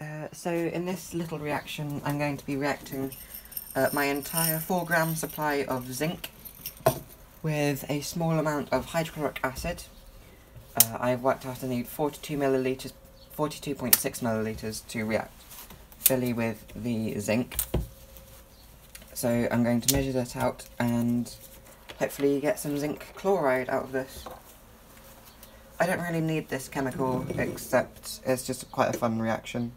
Uh, so in this little reaction I'm going to be reacting uh, my entire 4 gram supply of zinc with a small amount of hydrochloric acid. Uh, I've worked out I need 42 milliliters, 42.6 milliliters to react fully with the zinc. So I'm going to measure that out and hopefully get some zinc chloride out of this. I don't really need this chemical except it's just quite a fun reaction.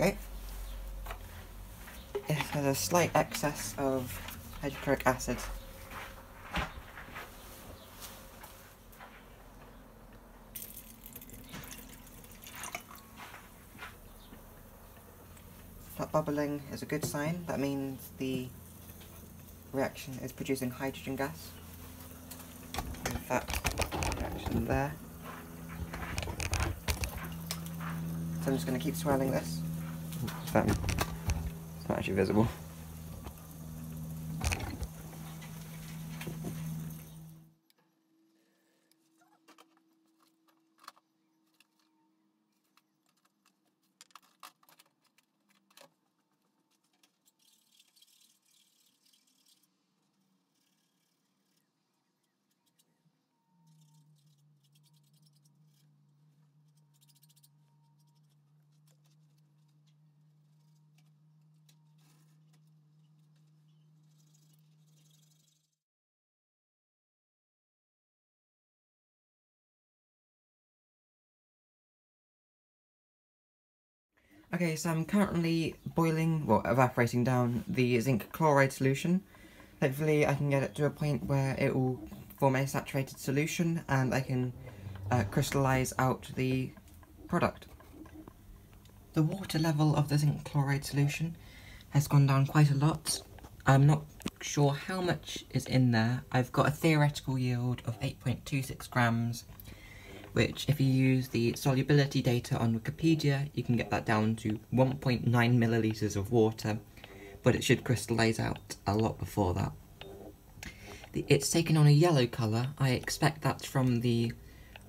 Okay. It has a slight excess of hydrochloric acid. Not bubbling is a good sign. That means the reaction is producing hydrogen gas. With that reaction there. So I'm just going to keep swirling this. It's not actually visible. Okay, so I'm currently boiling, well, evaporating down the zinc chloride solution. Hopefully I can get it to a point where it will form a saturated solution and I can uh, crystallize out the product. The water level of the zinc chloride solution has gone down quite a lot. I'm not sure how much is in there. I've got a theoretical yield of 8.26 grams which if you use the solubility data on Wikipedia, you can get that down to 1.9 millilitres of water, but it should crystallise out a lot before that. It's taken on a yellow colour, I expect that's from the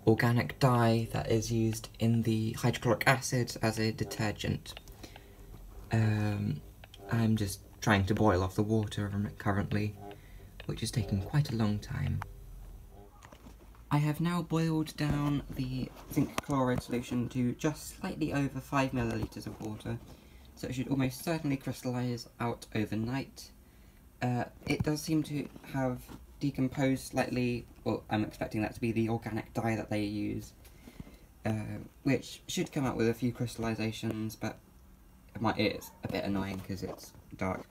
organic dye that is used in the hydrochloric acid as a detergent. Um, I'm just trying to boil off the water from it currently, which is taking quite a long time. I have now boiled down the zinc chloride solution to just slightly over 5 millilitres of water, so it should almost certainly crystallise out overnight. Uh, it does seem to have decomposed slightly, well I'm expecting that to be the organic dye that they use, uh, which should come out with a few crystallisations, but it, might, it's a bit annoying because it's dark.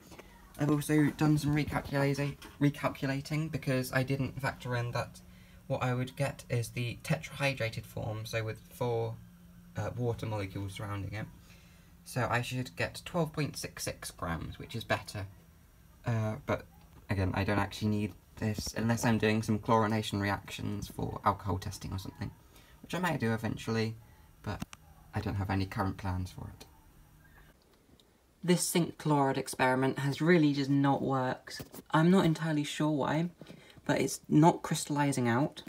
I've also done some recalculating because I didn't factor in that what I would get is the tetrahydrated form, so with four uh, water molecules surrounding it. So I should get 12.66 grams, which is better. Uh, but again, I don't actually need this unless I'm doing some chlorination reactions for alcohol testing or something, which I might do eventually, but I don't have any current plans for it. This zinc chloride experiment has really just not worked. I'm not entirely sure why but it's not crystallizing out.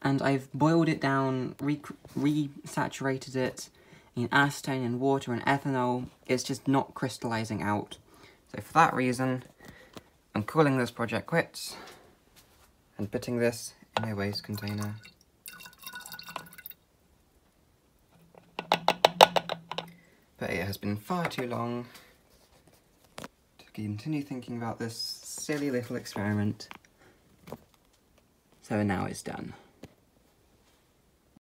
And I've boiled it down, re-saturated it in acetone and water and ethanol. It's just not crystallizing out. So for that reason, I'm calling this project quits and putting this in a waste container. But it has been far too long to continue thinking about this silly little experiment. So now it's done.